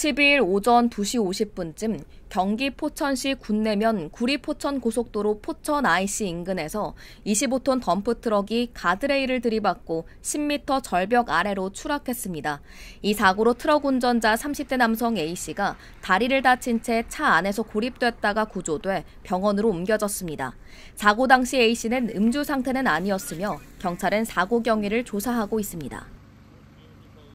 12일 오전 2시 50분쯤 경기 포천시 군내면 구리 포천 고속도로 포천 IC 인근에서 25톤 덤프 트럭이 가드레일을 들이받고 10m 절벽 아래로 추락했습니다. 이 사고로 트럭 운전자 30대 남성 A씨가 다리를 다친 채 차 안에서 고립됐다가 구조돼 병원으로 옮겨졌습니다. 사고 당시 A씨는 음주 상태는 아니었으며 경찰은 사고 경위를 조사하고 있습니다.